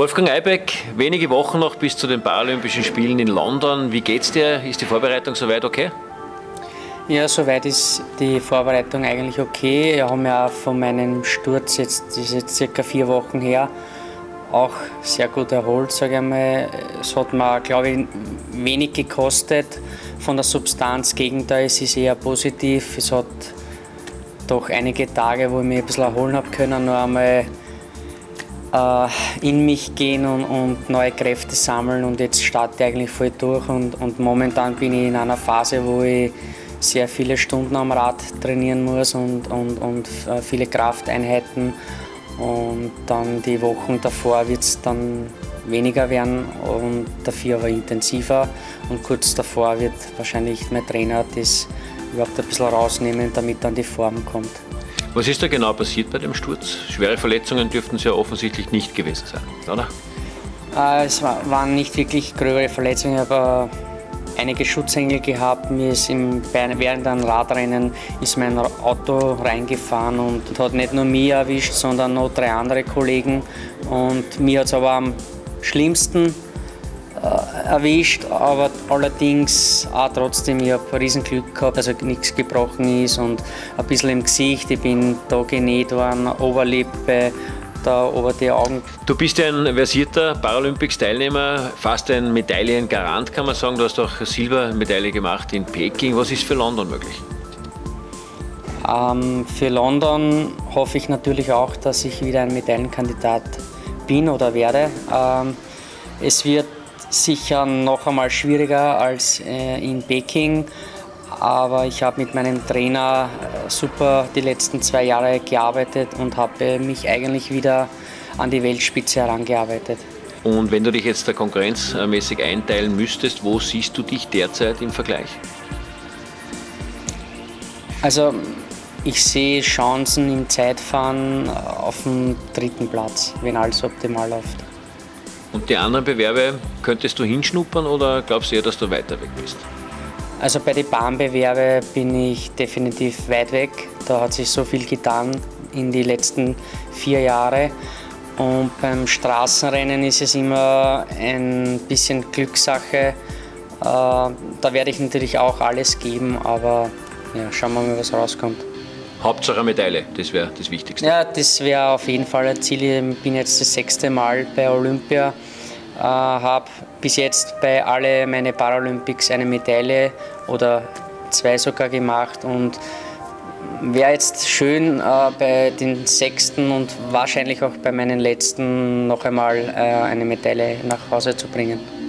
Wolfgang Eibeck, wenige Wochen noch bis zu den Paralympischen Spielen in London. Wie geht's dir? Ist die Vorbereitung soweit okay? Ja, soweit ist die Vorbereitung eigentlich okay. Ich habe mich auch von meinem Sturz, jetzt, das ist jetzt circa vier Wochen her, auch sehr gut erholt, sage ich einmal. Es hat mir, glaube ich, wenig gekostet von der Substanz. Gegenteil, es ist eher positiv. Es hat doch einige Tage, wo ich mich ein bisschen erholen habe können, noch einmal in mich gehen und, und, neue Kräfte sammeln und jetzt starte ich eigentlich voll durch und, und, momentan bin ich in einer Phase, wo ich sehr viele Stunden am Rad trainieren muss und, und, und äh, viele Krafteinheiten und dann die Wochen davor wird es dann weniger werden und dafür aber intensiver und kurz davor wird wahrscheinlich mein Trainer das überhaupt ein bisschen rausnehmen, damit dann die Form kommt. Was ist da genau passiert bei dem Sturz? Schwere Verletzungen dürften es ja offensichtlich nicht gewesen sein, oder? Äh, es waren nicht wirklich gröbere Verletzungen, aber einige Schutzengel gehabt. Mir ist im, während einem Radrennen ist mein Auto reingefahren und hat nicht nur mich erwischt, sondern noch drei andere Kollegen. Und mir hat es aber am schlimmsten äh, erwischt, aber allerdings auch trotzdem, ich habe riesen Glück gehabt, dass also nichts gebrochen ist und ein bisschen im Gesicht, ich bin da genäht worden, Oberlippe, da über die Augen. Du bist ein versierter Paralympics-Teilnehmer, fast ein Medaillengarant, kann man sagen. Du hast auch Silbermedaille gemacht in Peking. Was ist für London möglich? Ähm, für London hoffe ich natürlich auch, dass ich wieder ein Medaillenkandidat bin oder werde. Ähm, es wird sicher noch einmal schwieriger als äh, in Peking. Aber ich habe mit meinem Trainer äh, super die letzten zwei Jahre gearbeitet und habe mich eigentlich wieder an die Weltspitze herangearbeitet. Und wenn du dich jetzt da konkurrenzmäßig einteilen müsstest, wo siehst du dich derzeit im Vergleich? Also ich sehe Chancen im Zeitfahren auf dem dritten Platz, wenn alles optimal läuft. Und die anderen Bewerbe könntest du hinschnuppern oder glaubst du eher, dass du weiter weg bist? Also bei den Bahnbewerben bin ich definitiv weit weg. Da hat sich so viel getan in den letzten vier Jahren. Und beim Straßenrennen ist es immer ein bisschen Glückssache. Äh, da werde ich natürlich auch alles geben, aber ja, schauen wir mal, was rauskommt. Hauptsache Medaille, das wäre das Wichtigste. Ja, das wäre auf jeden Fall ein Ziel. Ich bin jetzt das sechste Mal bei Olympia, äh, habe bis jetzt bei alle meine Paralympics eine Medaille oder zwei sogar gemacht und wäre jetzt schön, äh, bei den sechsten und wahrscheinlich auch bei meinen letzten noch einmal äh, eine Medaille nach Hause zu bringen.